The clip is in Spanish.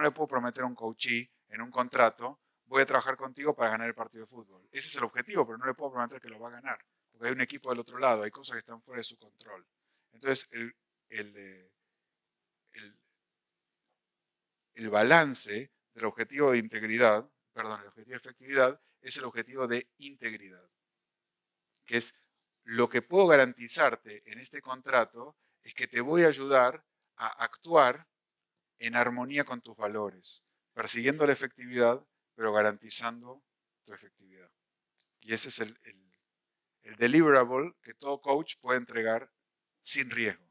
no le puedo prometer a un coachee en un contrato, voy a trabajar contigo para ganar el partido de fútbol. Ese es el objetivo, pero no le puedo prometer que lo va a ganar, porque hay un equipo del otro lado, hay cosas que están fuera de su control. Entonces, el, el, eh, el balance del objetivo de integridad, perdón, el objetivo de efectividad, es el objetivo de integridad, que es lo que puedo garantizarte en este contrato es que te voy a ayudar a actuar en armonía con tus valores, persiguiendo la efectividad, pero garantizando tu efectividad. Y ese es el, el, el deliverable que todo coach puede entregar sin riesgo.